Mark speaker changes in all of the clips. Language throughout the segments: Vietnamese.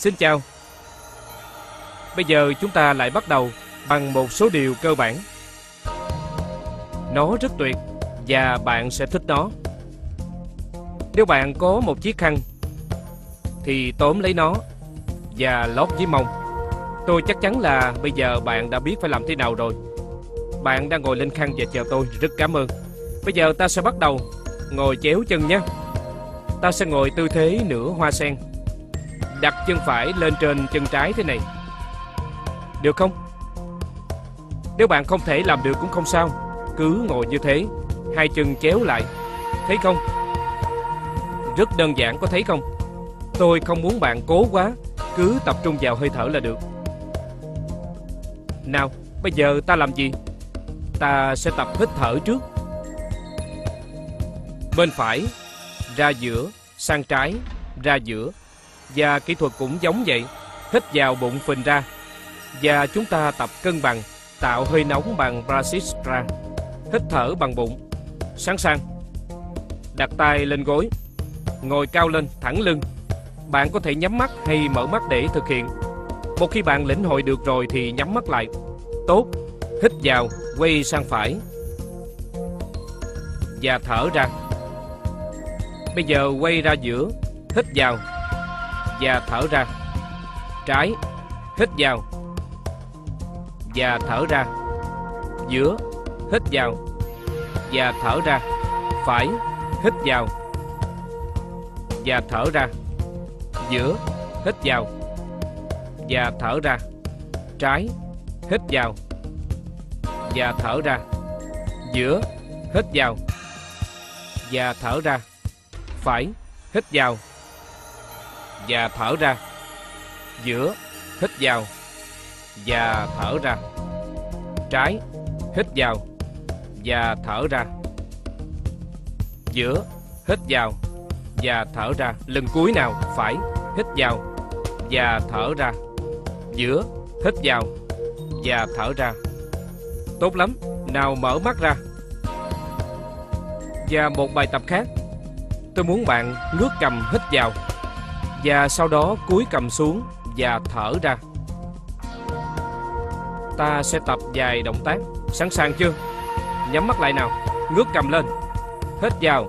Speaker 1: Xin chào. Bây giờ chúng ta lại bắt đầu bằng một số điều cơ bản. Nó rất tuyệt và bạn sẽ thích nó. Nếu bạn có một chiếc khăn thì tóm lấy nó và lót với mông. Tôi chắc chắn là bây giờ bạn đã biết phải làm thế nào rồi. Bạn đang ngồi lên khăn và chờ tôi, rất cảm ơn. Bây giờ ta sẽ bắt đầu. Ngồi chéo chân nhé. Ta sẽ ngồi tư thế nửa hoa sen. Đặt chân phải lên trên chân trái thế này. Được không? Nếu bạn không thể làm được cũng không sao. Cứ ngồi như thế, hai chân chéo lại. Thấy không? Rất đơn giản có thấy không? Tôi không muốn bạn cố quá, cứ tập trung vào hơi thở là được. Nào, bây giờ ta làm gì? Ta sẽ tập hít thở trước. Bên phải, ra giữa, sang trái, ra giữa. Và kỹ thuật cũng giống vậy. Hít vào bụng phình ra. Và chúng ta tập cân bằng, tạo hơi nóng bằng Brasistra. Hít thở bằng bụng. Sẵn sàng. Đặt tay lên gối. Ngồi cao lên, thẳng lưng. Bạn có thể nhắm mắt hay mở mắt để thực hiện. Một khi bạn lĩnh hội được rồi thì nhắm mắt lại. Tốt. Hít vào, quay sang phải. Và thở ra. Bây giờ quay ra giữa, hít vào và thở ra. Trái, hít vào và thở ra. Giữa, hít vào và thở ra. Phải, hít vào và thở ra. Giữa, hít vào và thở ra. Trái, hít vào và thở ra. Giữa, hít vào và thở ra. Phải, hít vào và thở ra. Giữa, hít vào và thở ra. Trái, hít vào và thở ra. Giữa, hít vào và thở ra. Lần cuối nào, phải, hít vào và thở ra. Giữa, hít vào và thở ra. Tốt lắm, nào mở mắt ra. Và một bài tập khác. Tôi muốn bạn ngước cầm hít vào và sau đó cúi cầm xuống và thở ra. Ta sẽ tập vài động tác. Sẵn sàng chưa? Nhắm mắt lại nào. Ngước cầm lên. Hít vào.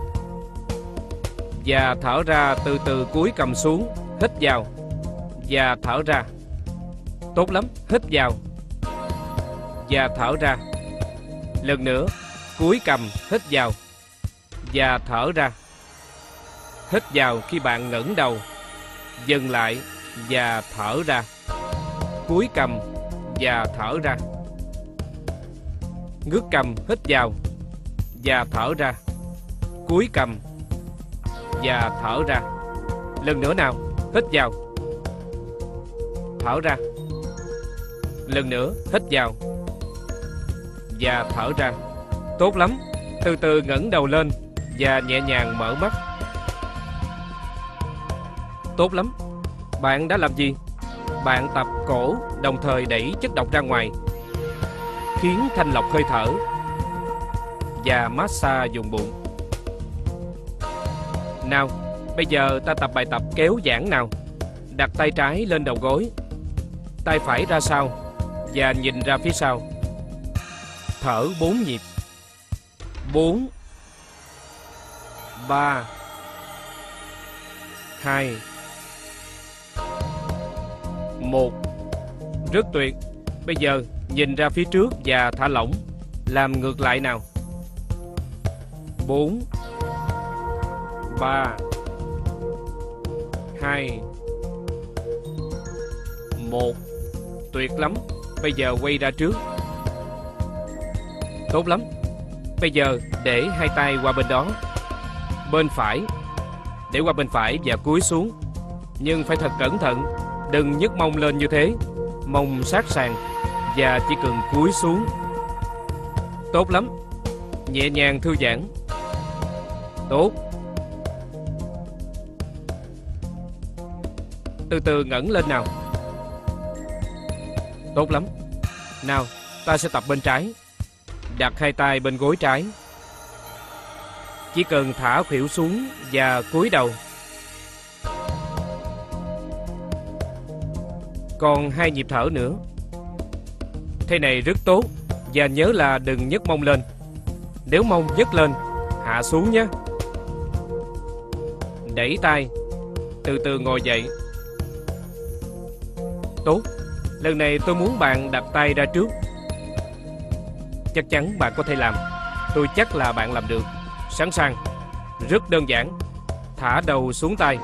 Speaker 1: Và thở ra từ từ cúi cầm xuống. Hít vào. Và thở ra. Tốt lắm. Hít vào. Và thở ra. Lần nữa. Cúi cầm. Hít vào. Và thở ra. Hít vào khi bạn ngẩng đầu. Dừng lại và thở ra. Cúi cầm và thở ra. Ngước cầm hít vào và thở ra. Cúi cầm và thở ra. Lần nữa nào, hít vào. Thở ra. Lần nữa, hít vào. Và thở ra. Tốt lắm. Từ từ ngẩng đầu lên và nhẹ nhàng mở mắt. Tốt lắm. Bạn đã làm gì? Bạn tập cổ đồng thời đẩy chất độc ra ngoài khiến thanh lọc hơi thở và massage vùng bụng. Nào, bây giờ ta tập bài tập kéo giãn nào. Đặt tay trái lên đầu gối, tay phải ra sau và nhìn ra phía sau. Thở 4 nhịp. 4 3 2 1 Rất tuyệt. Bây giờ, nhìn ra phía trước và thả lỏng. Làm ngược lại nào. 4 3 2 1 Tuyệt lắm. Bây giờ quay ra trước. Tốt lắm. Bây giờ để hai tay qua bên đó. Bên phải. Để qua bên phải và cúi xuống. Nhưng phải thật cẩn thận. Đừng nhấc mông lên như thế. Mông sát sàn Và chỉ cần cúi xuống. Tốt lắm. Nhẹ nhàng thư giãn. Tốt. Từ từ ngẩng lên nào. Tốt lắm. Nào, ta sẽ tập bên trái. Đặt hai tay bên gối trái. Chỉ cần thả khuỷu xuống Và cúi đầu. Còn hai nhịp thở nữa. Thế này rất tốt và nhớ là đừng nhấc mông lên. Nếu mông nhấc lên, hạ xuống nhé. Đẩy tay, từ từ ngồi dậy. Tốt, lần này tôi muốn bạn đặt tay ra trước. Chắc chắn bạn có thể làm. Tôi chắc là bạn làm được. Sẵn sàng. Rất đơn giản. Thả đầu xuống tay.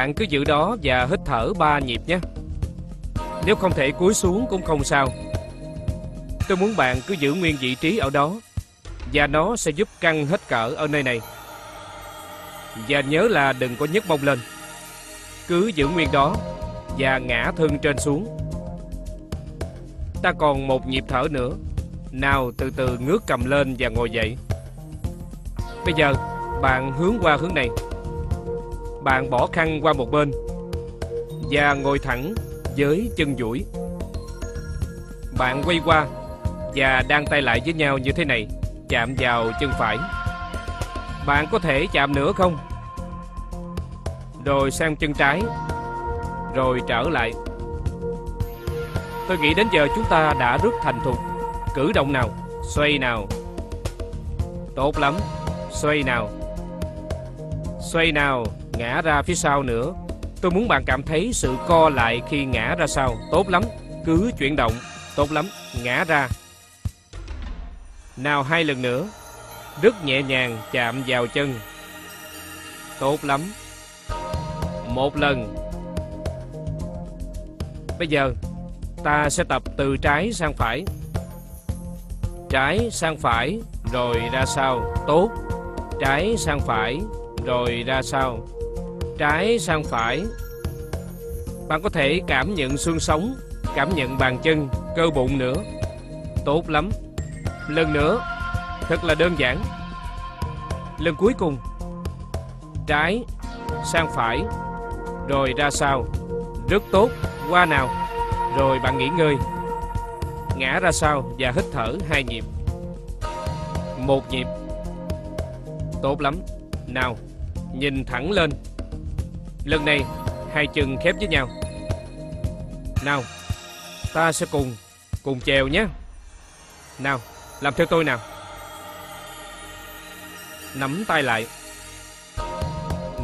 Speaker 1: Bạn cứ giữ đó và hít thở ba nhịp nhé. Nếu không thể cúi xuống cũng không sao. Tôi muốn bạn cứ giữ nguyên vị trí ở đó, và nó sẽ giúp căng hết cỡ ở nơi này. Và nhớ là đừng có nhấc mông lên. Cứ giữ nguyên đó và ngã thân trên xuống. Ta còn một nhịp thở nữa. Nào từ từ ngước cầm lên và ngồi dậy. Bây giờ, bạn hướng qua hướng này. Bạn bỏ khăn qua một bên và ngồi thẳng với chân duỗi. Bạn quay qua và đang tay lại với nhau như thế này, chạm vào chân phải. Bạn có thể chạm nữa không? Rồi sang chân trái, rồi trở lại. Tôi nghĩ đến giờ chúng ta đã rất thành thục. Cử động nào, xoay nào. Tốt lắm, xoay nào. Xoay nào, ngã ra phía sau nữa. Tôi muốn bạn cảm thấy sự co lại khi ngã ra sau. Tốt lắm, cứ chuyển động. Tốt lắm, ngã ra. Nào hai lần nữa. Rất nhẹ nhàng chạm vào chân. Tốt lắm. Một lần. Bây giờ, ta sẽ tập từ trái sang phải. Trái sang phải, rồi ra sau. Tốt. Trái sang phải, rồi ra sau trái sang phải. Bạn có thể cảm nhận xương sống, cảm nhận bàn chân, cơ bụng nữa. Tốt lắm. Lần nữa, thật là đơn giản. Lần cuối cùng. Trái sang phải, rồi ra sau. Rất tốt, qua nào. Rồi bạn nghỉ ngơi. Ngã ra sau và hít thở hai nhịp. Một nhịp. Tốt lắm. Nào, nhìn thẳng lên Lần này, hai chân khép với nhau. Nào, Ta sẽ cùng Cùng chèo nhé. Nào, làm theo tôi nào. Nắm tay lại.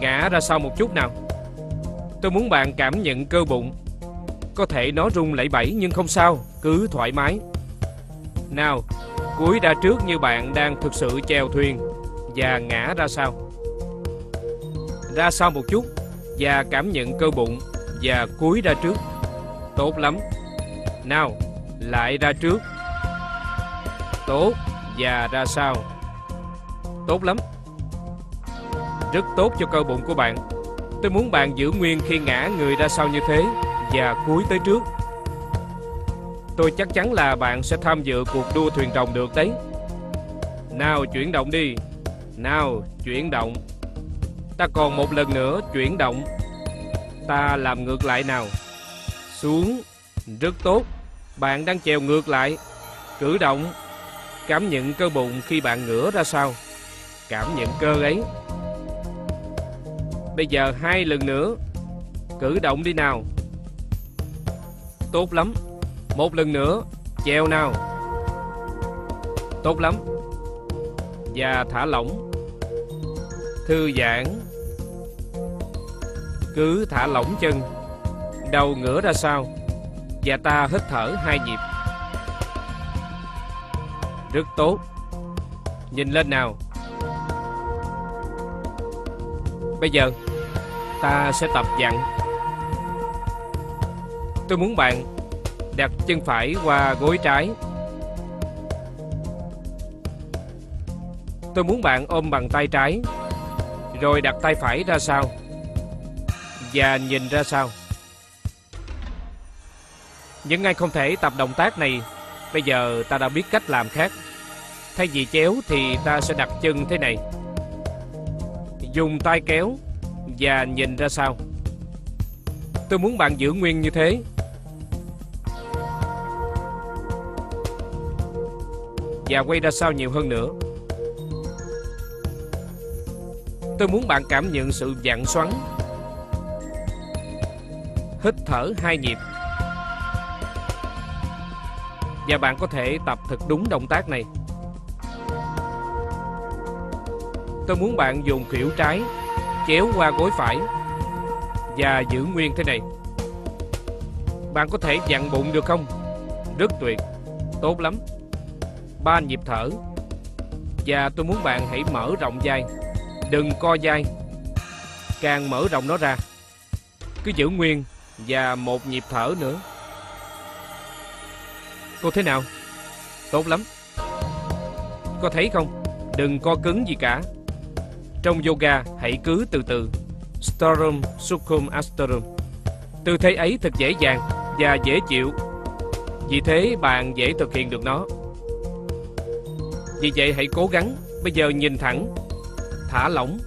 Speaker 1: Ngã ra sau một chút nào. Tôi muốn bạn cảm nhận cơ bụng. Có thể nó rung lẩy bẩy nhưng không sao, Cứ thoải mái. Nào, cúi ra trước như bạn đang thực sự chèo thuyền Và ngã ra sau. Ra sau một chút và cảm nhận cơ bụng và cúi ra trước. Tốt lắm. Nào, lại ra trước. Tốt và ra sau. Tốt lắm. Rất tốt cho cơ bụng của bạn. Tôi muốn bạn giữ nguyên khi ngã người ra sau như thế và cúi tới trước. Tôi chắc chắn là bạn sẽ tham dự cuộc đua thuyền rồng được đấy. Nào chuyển động đi. Nào chuyển động. Ta còn một lần nữa chuyển động. Ta làm ngược lại nào. Xuống. Rất tốt. Bạn đang chèo ngược lại. Cử động. Cảm nhận cơ bụng khi bạn ngửa ra sau. Cảm nhận cơ ấy. Bây giờ hai lần nữa. Cử động đi nào. Tốt lắm. Một lần nữa. Chèo nào. Tốt lắm. Và thả lỏng. Thư giãn. Cứ thả lỏng chân. Đầu ngửa ra sau. Và ta hít thở hai nhịp. Rất tốt. Nhìn lên nào. Bây giờ, Ta sẽ tập dặn. Tôi muốn bạn Đặt chân phải qua gối trái. Tôi muốn bạn ôm bằng tay trái. Rồi đặt tay phải ra sau và nhìn ra sau. Những ai không thể tập động tác này, bây giờ ta đã biết cách làm khác. Thay vì chéo thì ta sẽ đặt chân thế này. Dùng tay kéo và nhìn ra sau. Tôi muốn bạn giữ nguyên như thế. và quay ra sau nhiều hơn nữa. Tôi muốn bạn cảm nhận sự dạng xoắn. Hít thở hai nhịp. Và bạn có thể tập thật đúng động tác này. Tôi muốn bạn dùng khuỷu trái chéo qua gối phải và giữ nguyên thế này. Bạn có thể dặn bụng được không? Rất tuyệt, tốt lắm. Ba nhịp thở. Và tôi muốn bạn hãy mở rộng vai, đừng co vai. Càng mở rộng nó ra. Cứ giữ nguyên và một nhịp thở nữa. Cô thế nào? Tốt lắm. Có thấy không? Đừng co cứng gì cả. Trong yoga, hãy cứ từ từ. Storum Sukhum Astorum. Tư thế ấy thật dễ dàng và dễ chịu. Vì thế bạn dễ thực hiện được nó. Vì vậy hãy cố gắng, bây giờ nhìn thẳng, thả lỏng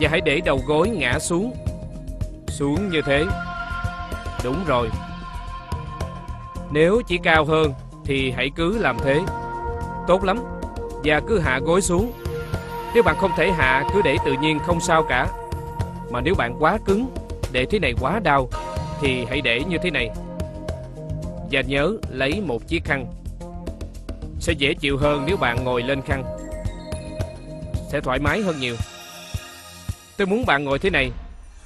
Speaker 1: và hãy để đầu gối ngã xuống. Xuống như thế. Đúng rồi. Nếu chỉ cao hơn thì hãy cứ làm thế. Tốt lắm. Và cứ hạ gối xuống nếu bạn không thể hạ, cứ để tự nhiên không sao cả Mà nếu bạn quá cứng, Để thế này quá đau, Thì hãy để như thế này Và nhớ lấy một chiếc khăn Sẽ dễ chịu hơn nếu bạn ngồi lên khăn sẽ thoải mái hơn nhiều Tôi muốn bạn ngồi thế này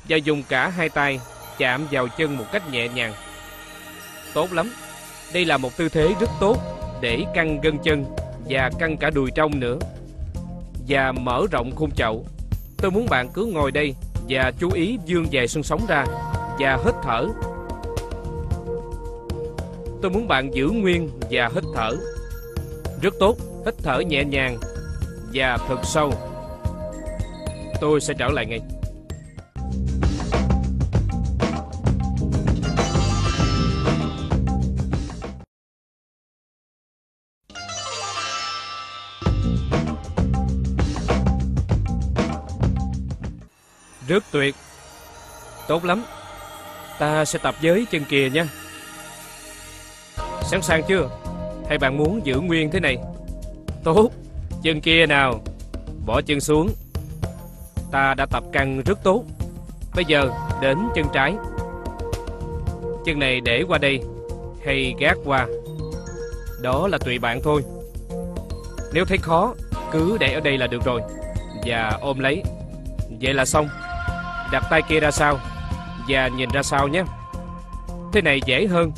Speaker 1: Và dùng cả hai tay Chạm vào chân một cách nhẹ nhàng Tốt lắm Đây là một tư thế rất tốt Để căng gân chân Và căng cả đùi trong nữa và mở rộng khung chậu. Tôi muốn bạn cứ ngồi đây và chú ý dương dài xương sống ra và hít thở. Tôi muốn bạn giữ nguyên và hít thở. Rất tốt, hít thở nhẹ nhàng và thật sâu. Tôi sẽ trở lại ngay. Rất tuyệt. Tốt lắm. Ta sẽ tập với chân kìa nha. Sẵn sàng chưa? Hay bạn muốn giữ nguyên thế này? Tốt. Chân kia nào, Bỏ chân xuống. Ta đã tập căng rất tốt. Bây giờ đến chân trái. Chân này để qua đây Hay gác qua? Đó là tùy bạn thôi. Nếu thấy khó, Cứ để ở đây là được rồi. Và ôm lấy. Vậy là xong. Đặt tay kia ra sau và nhìn ra sau nhé. Thế này dễ hơn.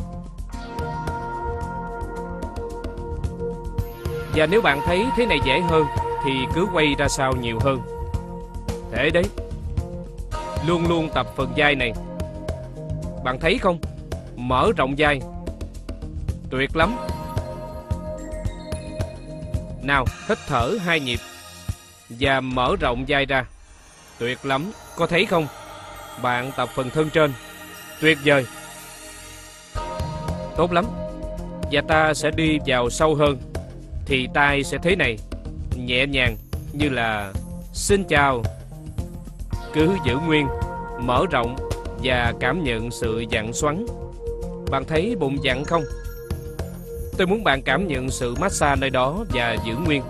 Speaker 1: Và nếu bạn thấy thế này dễ hơn thì cứ quay ra sau nhiều hơn. Thế đấy. Luôn luôn tập phần vai này. Bạn thấy không? Mở rộng vai. Tuyệt lắm. Nào, hít thở hai nhịp và mở rộng vai ra. Tuyệt lắm, có thấy không? Bạn tập phần thân trên. Tuyệt vời. Tốt lắm. Và ta sẽ đi vào sâu hơn. Thì tay sẽ thế này. Nhẹ nhàng như là Xin chào. Cứ giữ nguyên, mở rộng và cảm nhận sự dặn xoắn. Bạn thấy bụng dặn không? Tôi muốn bạn cảm nhận sự massage nơi đó và giữ nguyên.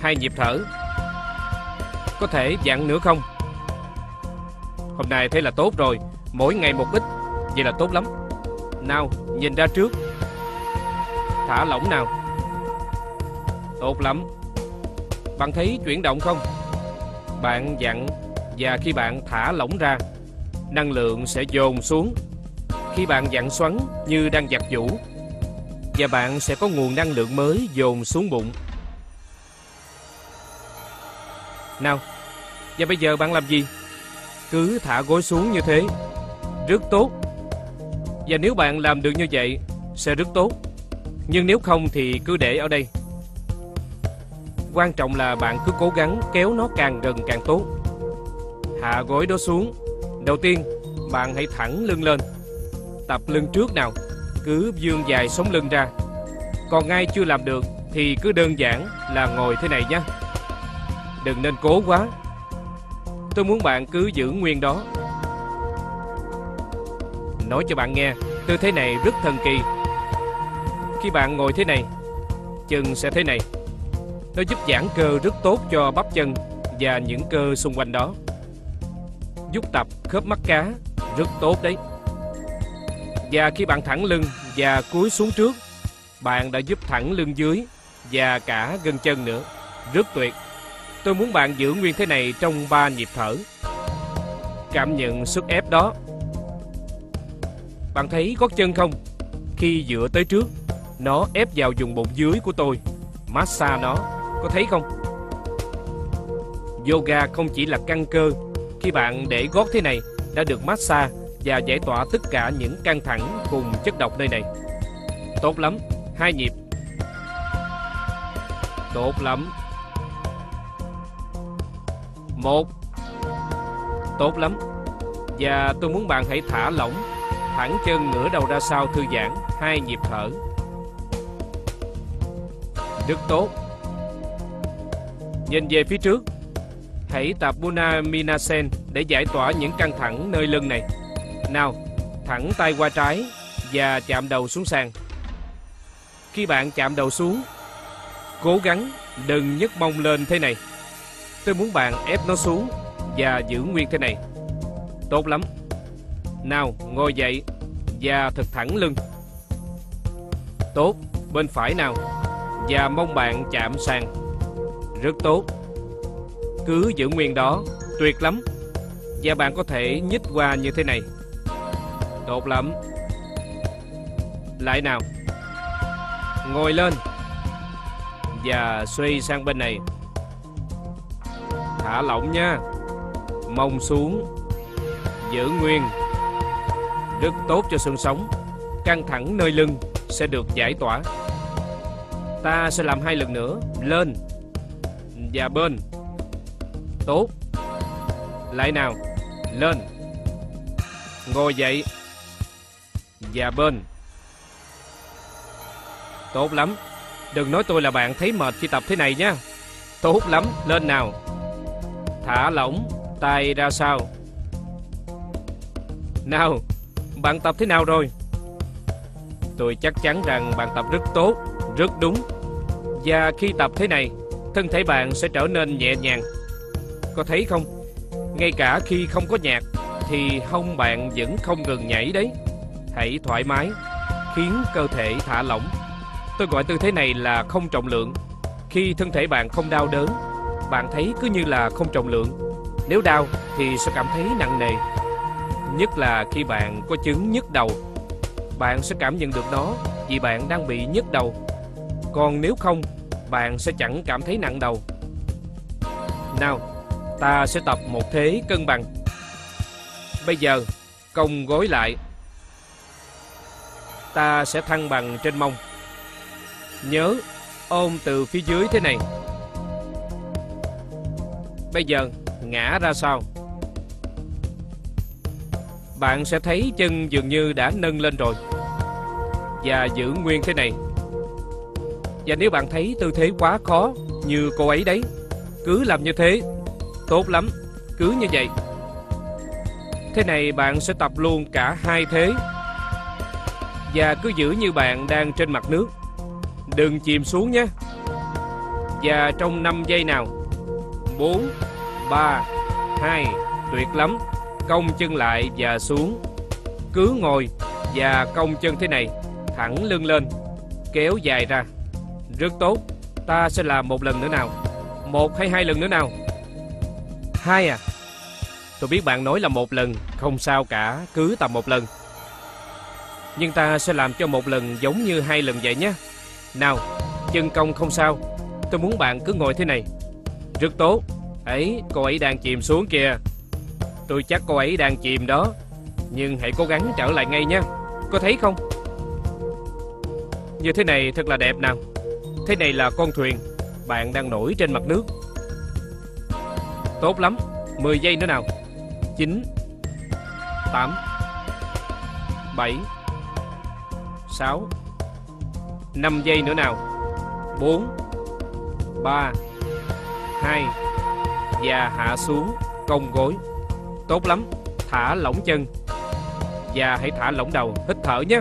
Speaker 1: Hai nhịp thở có thể dặn nữa không Hôm nay thế là tốt rồi Mỗi ngày một ít Vậy là tốt lắm Nào nhìn ra trước Thả lỏng nào Tốt lắm Bạn thấy chuyển động không Bạn dặn Và khi bạn thả lỏng ra Năng lượng sẽ dồn xuống Khi bạn dặn xoắn như đang giặt vũ Và bạn sẽ có nguồn năng lượng mới dồn xuống bụng Nào, và bây giờ bạn làm gì? Cứ thả gối xuống như thế. Rất tốt. Và nếu bạn làm được như vậy, sẽ rất tốt. Nhưng nếu không thì cứ để ở đây. Quan trọng là bạn cứ cố gắng kéo nó càng gần càng tốt. Hạ gối đó xuống. Đầu tiên, bạn hãy thẳng lưng lên. Tập lưng trước nào. Cứ dương dài sống lưng ra. Còn ngay chưa làm được thì cứ đơn giản là ngồi thế này nhé. Đừng nên cố quá. Tôi muốn bạn cứ giữ nguyên đó. Nói cho bạn nghe, tư thế này rất thần kỳ. Khi bạn ngồi thế này, chân sẽ thế này. Nó giúp giãn cơ rất tốt cho bắp chân và những cơ xung quanh đó. Giúp tập khớp mắt cá rất tốt đấy. Và khi bạn thẳng lưng và cúi xuống trước, bạn đã giúp thẳng lưng dưới và cả gân chân nữa. Rất tuyệt. Tôi muốn bạn giữ nguyên thế này trong 3 nhịp thở. Cảm nhận sức ép đó. Bạn thấy gót chân không? Khi dựa tới trước, nó ép vào vùng bụng dưới của tôi. Massage nó, có thấy không? Yoga không chỉ là căng cơ. Khi bạn để gót thế này, đã được massage và giải tỏa tất cả những căng thẳng cùng chất độc nơi này. Tốt lắm, hai nhịp. Tốt lắm. Một. Tốt lắm. Và tôi muốn bạn hãy thả lỏng, thẳng chân ngửa đầu ra sau thư giãn, hai nhịp thở. Rất tốt. Nhìn về phía trước. Hãy tập Buna Minasen để giải tỏa những căng thẳng nơi lưng này. Nào, thẳng tay qua trái và chạm đầu xuống sàn. Khi bạn chạm đầu xuống, cố gắng đừng nhấc mông lên thế này. Tôi muốn bạn ép nó xuống và giữ nguyên thế này. Tốt lắm. Nào, ngồi dậy và thật thẳng lưng. Tốt, bên phải nào. Và mong bạn chạm sàn. Rất tốt. Cứ giữ nguyên đó, tuyệt lắm. Và bạn có thể nhích qua như thế này. Tốt lắm. Lại nào. Ngồi lên. Và xoay sang bên này. Thả lỏng nha. Mông xuống. Giữ nguyên. Rất tốt cho xương sống. Căng thẳng nơi lưng sẽ được giải tỏa. Ta sẽ làm hai lần nữa. Lên. Và bên. Tốt. Lại nào. Lên. Ngồi dậy và bên. Tốt lắm. Đừng nói tôi là bạn thấy mệt khi tập thế này nhé. Tốt lắm, lên nào. Thả lỏng, tay ra sau. Nào, bạn tập thế nào rồi? Tôi chắc chắn rằng bạn tập rất tốt, rất đúng. Và khi tập thế này, thân thể bạn sẽ trở nên nhẹ nhàng. Có thấy không? Ngay cả khi không có nhạc, thì hông bạn vẫn không ngừng nhảy đấy. Hãy thoải mái, khiến cơ thể thả lỏng. Tôi gọi tư thế này là không trọng lượng. Khi thân thể bạn không đau đớn, bạn thấy cứ như là không trọng lượng. Nếu đau thì sẽ cảm thấy nặng nề. Nhất là khi bạn có chứng nhức đầu, bạn sẽ cảm nhận được nó vì bạn đang bị nhức đầu. Còn nếu không, bạn sẽ chẳng cảm thấy nặng đầu. Nào, ta sẽ tập một thế cân bằng. Bây giờ, cong gối lại ta sẽ thăng bằng trên mông. Nhớ, ôm từ phía dưới thế này. Bây giờ, ngã ra sau. Bạn sẽ thấy chân dường như đã nâng lên rồi. Và giữ nguyên thế này. Và nếu bạn thấy tư thế quá khó như cô ấy đấy, cứ làm như thế. Tốt lắm, cứ như vậy. Thế này bạn sẽ tập luôn cả hai thế. Và cứ giữ như bạn đang trên mặt nước. Đừng chìm xuống nhé. Và trong 5 giây nào? 4 3 2 Tuyệt lắm. Cong chân lại và xuống. Cứ ngồi và cong chân thế này Thẳng lưng lên Kéo dài ra. Rất tốt. Ta sẽ làm một lần nữa nào. Một hay hai lần nữa nào? Hai à. Tôi biết bạn nói là một lần, Không sao cả. Cứ tầm một lần. Nhưng ta sẽ làm cho một lần giống như hai lần vậy nhé. Nào, Chân cong không sao. Tôi muốn bạn cứ ngồi thế này. Rất tốt. Ấy, cô ấy đang chìm xuống kìa. Tôi chắc cô ấy đang chìm đó. Nhưng hãy cố gắng trở lại ngay nhé. Có thấy không? Như thế này thật là đẹp nào. Thế này là con thuyền. Bạn đang nổi trên mặt nước. Tốt lắm. 10 giây nữa nào. 9 8 7 6 5 giây nữa nào. 4 3 2 Và hạ xuống, Cong gối. Tốt lắm. Thả lỏng chân. Và hãy thả lỏng đầu. Hít thở nhé.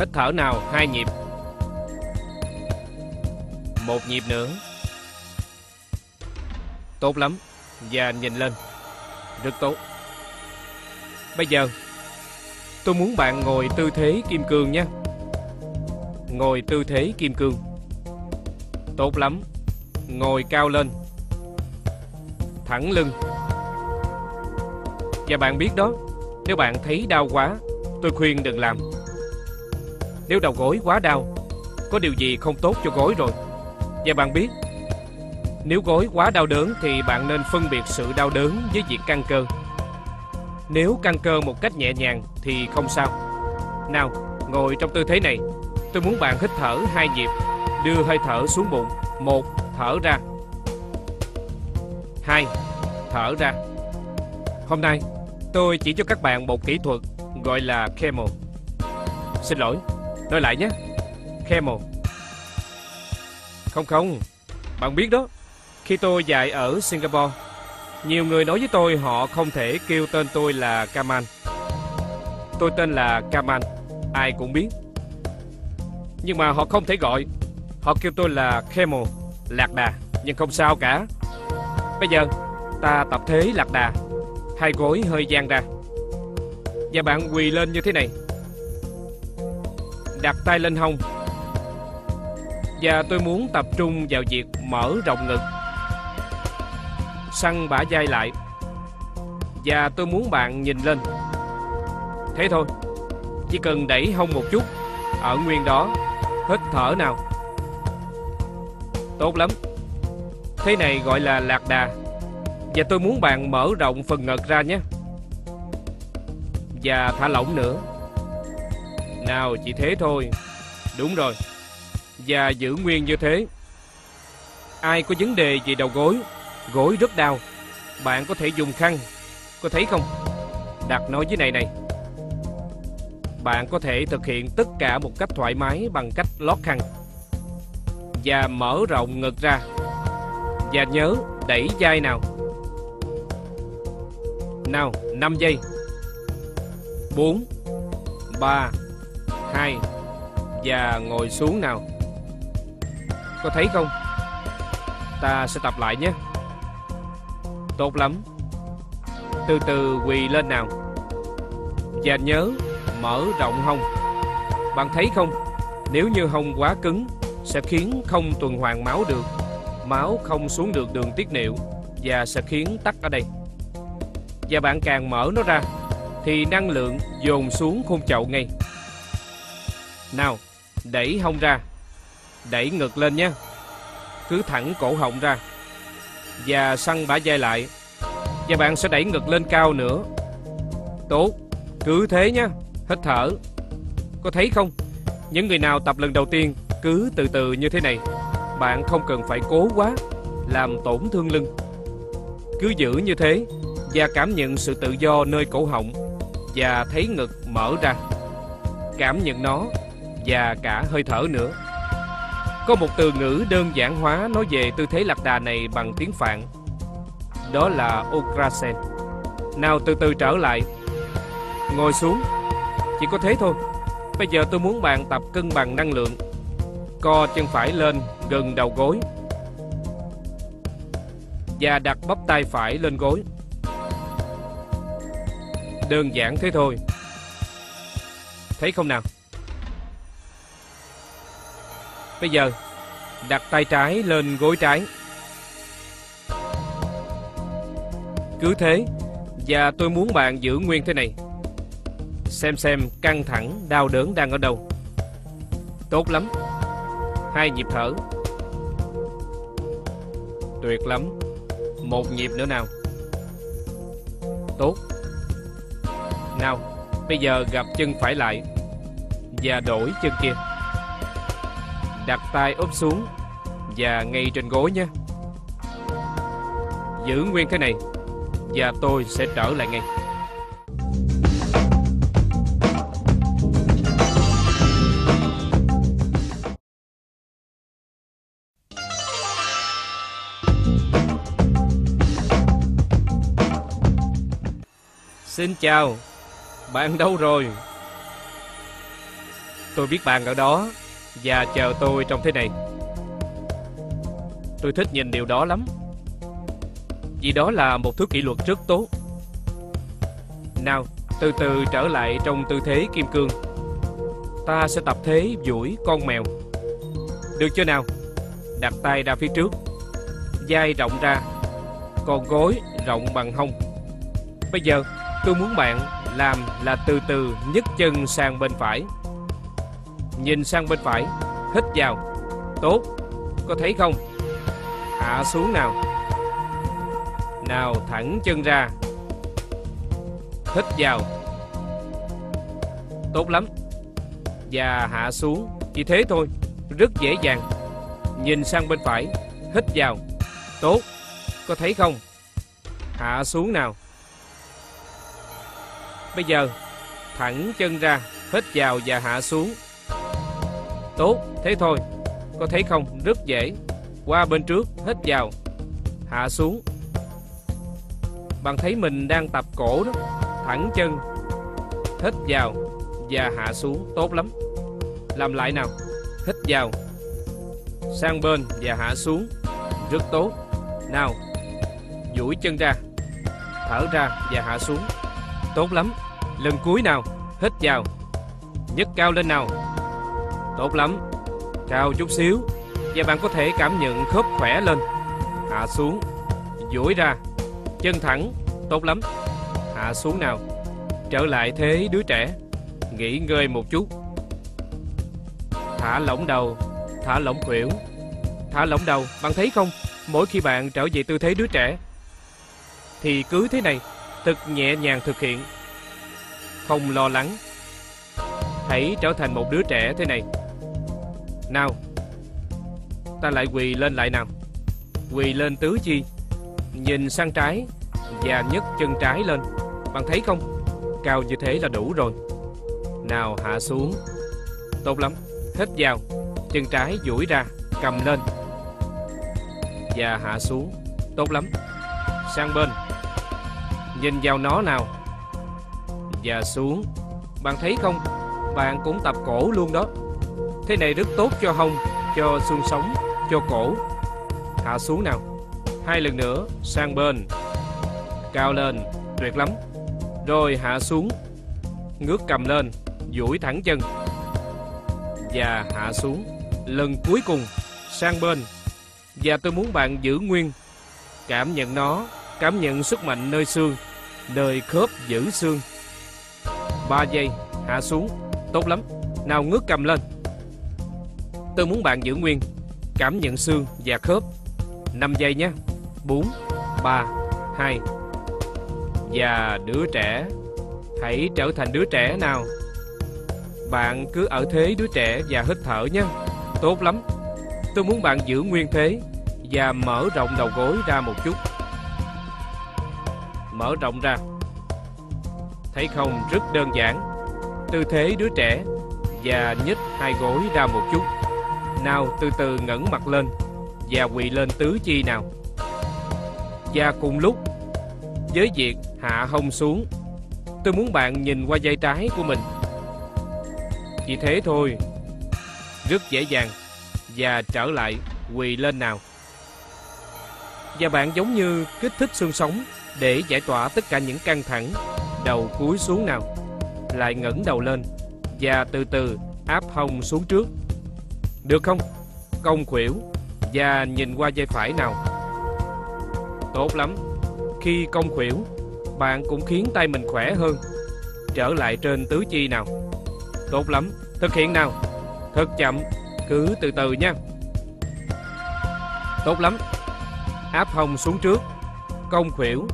Speaker 1: Hít thở nào, hai nhịp. Một nhịp nữa. Tốt lắm. Và nhìn lên. Rất tốt. Bây giờ, tôi muốn bạn ngồi tư thế kim cương nhé. Ngồi tư thế kim cương. Tốt lắm. Ngồi cao lên. Thẳng lưng. Và bạn biết đó, nếu bạn thấy đau quá, tôi khuyên đừng làm. Nếu đầu gối quá đau, có điều gì không tốt cho gối rồi. Và bạn biết, nếu gối quá đau đớn thì bạn nên phân biệt sự đau đớn với việc căng cơ. Nếu căng cơ một cách nhẹ nhàng thì không sao. Nào, ngồi trong tư thế này. Tôi muốn bạn hít thở hai nhịp, đưa hơi thở xuống bụng. Một, thở ra. Hai, thở ra. Hôm nay, tôi chỉ cho các bạn một kỹ thuật gọi là Camel. Xin lỗi, nói lại nhé. Camel. Không không, bạn biết đó, khi tôi dạy ở Singapore, nhiều người nói với tôi họ không thể kêu tên tôi là Kaman. Tôi tên là Kaman, ai cũng biết. Nhưng mà họ không thể gọi, họ kêu tôi là Camel, lạc đà, nhưng không sao cả. Bây giờ, ta tập thế lạc đà, hai gối hơi dang ra. Và bạn quỳ lên như thế này. Đặt tay lên hông. Và tôi muốn tập trung vào việc mở rộng ngực. Săn bả vai lại. Và tôi muốn bạn nhìn lên. Thế thôi, Chỉ cần đẩy hông một chút, Ở nguyên đó, Hít thở nào. Tốt lắm. Thế này gọi là lạc đà. Và tôi muốn bạn mở rộng phần ngực ra nhé. Và thả lỏng nữa. Nào chỉ thế thôi. Đúng rồi. Và giữ nguyên như thế. Ai có vấn đề gì đầu gối Gối rất đau. Bạn có thể dùng khăn. Có thấy không? Đặt nó dưới này này. Bạn có thể thực hiện tất cả một cách thoải mái Bằng cách lót khăn. Và mở rộng ngực ra. Và nhớ, đẩy vai nào. Nào 5 giây. 4 3 hai. Và ngồi xuống nào. Có thấy không? Ta sẽ tập lại nhé. Tốt lắm. Từ từ quỳ lên nào. Và nhớ, mở rộng hông. Bạn thấy không? Nếu như hông quá cứng, Sẽ khiến không tuần hoàn máu được. Máu không xuống được đường tiết niệu Và sẽ khiến tắc ở đây. Và bạn càng mở nó ra, Thì năng lượng dồn xuống khung chậu ngay. Nào, Đẩy hông ra. Đẩy ngực lên nhé. Cứ thẳng cổ họng ra. Và săn bả vai lại. Và bạn sẽ đẩy ngực lên cao nữa. Tốt. Cứ thế nhé. Hít thở. Có thấy không? Những người nào tập lần đầu tiên, cứ từ từ như thế này. Bạn không cần phải cố quá, làm tổn thương lưng. Cứ giữ như thế và cảm nhận sự tự do nơi cổ họng và thấy ngực mở ra. Cảm nhận nó và cả hơi thở nữa có một từ ngữ đơn giản hóa nói về tư thế lạc đà này bằng tiếng Phạn. Đó là Okrasen. Nào từ từ trở lại. Ngồi xuống. Chỉ có thế thôi. Bây giờ tôi muốn bạn tập cân bằng năng lượng. Co chân phải lên gần đầu gối. Và đặt bắp tay phải lên gối. Đơn giản thế thôi. Thấy không nào? Bây giờ, đặt tay trái lên gối trái. Cứ thế, và tôi muốn bạn giữ nguyên thế này. Xem xem căng thẳng, đau đớn đang ở đâu. Tốt lắm. Hai nhịp thở. Tuyệt lắm. Một nhịp nữa nào. Tốt. Nào, bây giờ gặp chân phải lại và đổi chân kia đặt tay úp xuống và ngay trên gối nhé. Giữ nguyên thế này và tôi sẽ trở lại ngay. Xin chào, bạn đâu rồi? Tôi biết bạn ở đó và chờ tôi trong thế này. Tôi thích nhìn điều đó lắm. Vì đó là một thứ kỷ luật rất tốt. Nào, Từ từ trở lại trong tư thế kim cương. Ta sẽ tập thế duỗi con mèo. Được chưa nào? Đặt tay ra phía trước. Vai rộng ra. Còn gối rộng bằng hông. Bây giờ, tôi muốn bạn làm là từ từ nhấc chân sang bên phải. Nhìn sang bên phải, Hít vào. Tốt. Có thấy không? Hạ xuống nào. Nào thẳng chân ra. Hít vào. Tốt lắm. Và hạ xuống. Chỉ thế thôi. Rất dễ dàng. Nhìn sang bên phải, Hít vào. Tốt. Có thấy không? Hạ xuống nào. Bây giờ, Thẳng chân ra, Hít vào và hạ xuống. Tốt, Thế thôi. Có thấy không? Rất dễ. Qua bên trước Hít vào. Hạ xuống. Bạn thấy mình đang tập cổ đó. Thẳng chân. Hít vào Và hạ xuống. Tốt lắm. Làm lại nào. Hít vào. Sang bên và hạ xuống. Rất tốt. Nào, duỗi chân ra. Thở ra và hạ xuống. Tốt lắm. Lần cuối nào. Hít vào. Nhấc cao lên nào. Tốt lắm. Cao chút xíu, Và bạn có thể cảm nhận khớp khỏe lên. Hạ xuống, duỗi ra. Chân thẳng, Tốt lắm. Hạ xuống nào. Trở lại thế đứa trẻ, Nghỉ ngơi một chút. Thả lỏng đầu, Thả lỏng khuỷu. Thả lỏng đầu, Bạn thấy không? Mỗi khi bạn trở về tư thế đứa trẻ, Thì cứ thế này, Thật nhẹ nhàng thực hiện. Không lo lắng. Hãy trở thành một đứa trẻ thế này. Nào, Ta lại quỳ lên lại nào. Quỳ lên tứ chi, Nhìn sang trái Và nhấc chân trái lên. Bạn thấy không? Cao như thế là đủ rồi. Nào hạ xuống. Tốt lắm. Hít vào. Chân trái duỗi ra, Cầm lên. Và hạ xuống. Tốt lắm. Sang bên. Nhìn vào nó nào. Và xuống. Bạn thấy không? Bạn cũng tập cổ luôn đó. Thế này rất tốt cho hông, Cho xương sống, Cho cổ. Hạ xuống nào. Hai lần nữa, Sang bên. Cao lên, Tuyệt lắm. Rồi hạ xuống. Ngước cầm lên, duỗi thẳng chân. Và hạ xuống. Lần cuối cùng, Sang bên. Và tôi muốn bạn giữ nguyên. Cảm nhận nó, Cảm nhận sức mạnh nơi xương. Nơi khớp giữ xương. 3 giây, Hạ xuống. Tốt lắm. Nào ngước cầm lên. Tôi muốn bạn giữ nguyên, Cảm nhận xương và khớp. 5 giây nhé. 4 3 2 Và đứa trẻ, Hãy trở thành đứa trẻ nào? Bạn cứ ở thế đứa trẻ và hít thở nhé. Tốt lắm. Tôi muốn bạn giữ nguyên thế Và mở rộng đầu gối ra một chút. Mở rộng ra. Thấy không? Rất đơn giản. Tư thế đứa trẻ Và nhích hai gối ra một chút. Nào từ từ ngẩng mặt lên Và quỳ lên tứ chi nào. Và cùng lúc, Với việc hạ hông xuống, Tôi muốn bạn nhìn qua dây trái của mình. Chỉ thế thôi, Rất dễ dàng Và trở lại quỳ lên nào. Và bạn giống như kích thích xương sống Để giải tỏa tất cả những căng thẳng Đầu cúi xuống nào. Lại ngẩng đầu lên Và từ từ áp hông xuống trước. Được không? Cong khuỷu Và nhìn qua dây phải nào. Tốt lắm. Khi cong khuỷu, Bạn cũng khiến tay mình khỏe hơn. Trở lại trên tứ chi nào. Tốt lắm. Thực hiện nào. Thật chậm. Cứ từ từ nha. Tốt lắm. Áp hông xuống trước. Cong khuỷu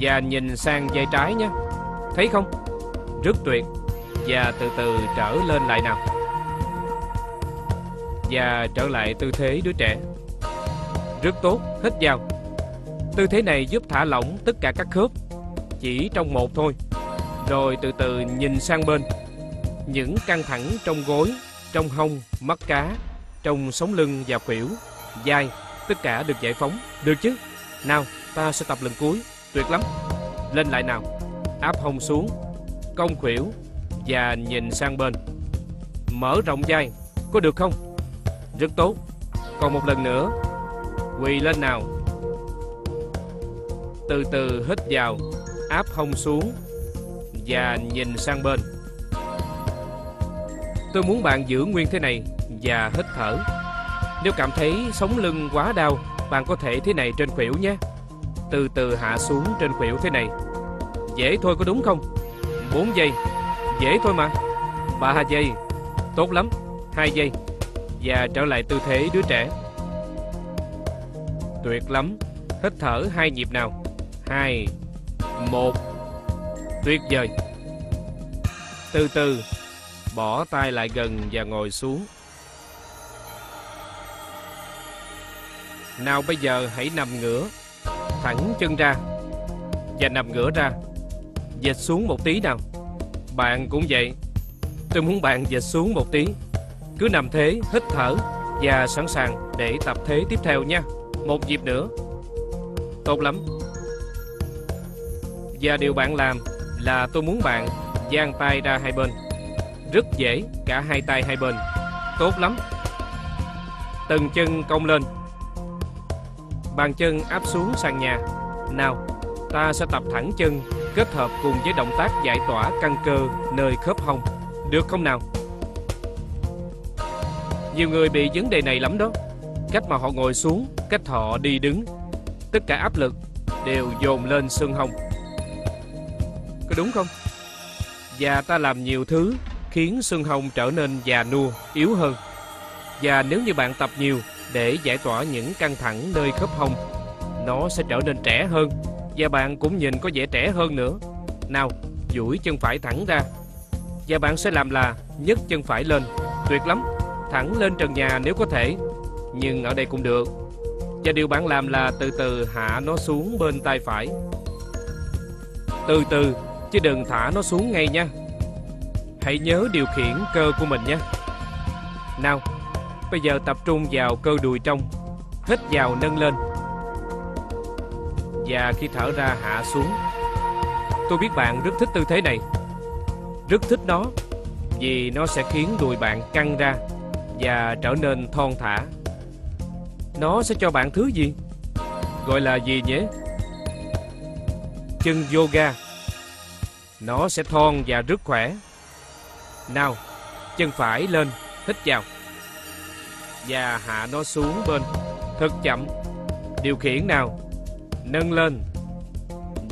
Speaker 1: Và nhìn sang dây trái nhé Thấy không? Rất tuyệt. Và từ từ trở lên lại nào. Và trở lại tư thế đứa trẻ. Rất tốt Hít vào Tư thế này giúp thả lỏng tất cả các khớp Chỉ trong một thôi. Rồi từ từ nhìn sang bên. Những căng thẳng trong gối Trong hông, mắt cá Trong sống lưng và khuỷu Vai Tất cả được giải phóng. Được chứ? Nào ta sẽ tập lần cuối. Tuyệt lắm. Lên lại nào. Áp hông xuống cong khuỷu và nhìn sang bên. Mở rộng vai. Có được không? Rất tốt. Còn một lần nữa. Quỳ lên nào. Từ từ hít vào. Áp hông xuống. Và nhìn sang bên. Tôi muốn bạn giữ nguyên thế này Và hít thở. Nếu cảm thấy sống lưng quá đau, Bạn có thể thế này trên khuỷu nhé. Từ từ hạ xuống trên khuỷu thế này. Dễ thôi có đúng không? 4 giây. Dễ thôi mà. 3 giây. Tốt lắm. 2 giây. Và trở lại tư thế đứa trẻ. Tuyệt lắm. Hít thở hai nhịp nào. 2 1 Tuyệt vời. Từ từ, Bỏ tay lại gần và ngồi xuống. Nào bây giờ hãy nằm ngửa, Thẳng chân ra Và nằm ngửa ra. Dịch xuống một tí nào. Bạn cũng vậy. Tôi muốn bạn dịch xuống một tí. Cứ nằm thế, hít thở Và sẵn sàng để tập thế tiếp theo nha. Một nhịp nữa. Tốt lắm. Và điều bạn làm là tôi muốn bạn dang tay ra hai bên. Rất dễ, cả hai tay hai bên. Tốt lắm. Từng chân cong lên. Bàn chân áp xuống sàn nhà. Nào, ta sẽ tập thẳng chân kết hợp cùng với động tác giải tỏa căng cơ nơi khớp hông. Được không nào? Nhiều người bị vấn đề này lắm đó. Cách mà họ ngồi xuống, cách họ đi đứng, tất cả áp lực đều dồn lên xương hông. Có đúng không? Và ta làm nhiều thứ khiến xương hông trở nên già nua, yếu hơn. Và nếu như bạn tập nhiều để giải tỏa những căng thẳng nơi khớp hông, nó sẽ trở nên trẻ hơn và bạn cũng nhìn có vẻ trẻ hơn nữa Nào duỗi chân phải thẳng ra Và bạn sẽ làm là nhấc chân phải lên Tuyệt lắm Thẳng lên trần nhà nếu có thể. Nhưng ở đây cũng được. Và điều bạn làm là từ từ hạ nó xuống bên tay phải. Từ từ, Chứ đừng thả nó xuống ngay nha. Hãy nhớ điều khiển cơ của mình nhé Nào, Bây giờ tập trung vào cơ đùi trong. Hít vào, nâng lên. Và khi thở ra, hạ xuống. Tôi biết bạn rất thích tư thế này. Rất thích nó, vì nó sẽ khiến đùi bạn căng ra và trở nên thon thả. Nó sẽ cho bạn thứ gì? Gọi là gì nhé? Chân yoga. Nó sẽ thon và rất khỏe. Nào, chân phải lên, hít vào. Và hạ nó xuống bên. Thật chậm. Điều khiển nào nâng lên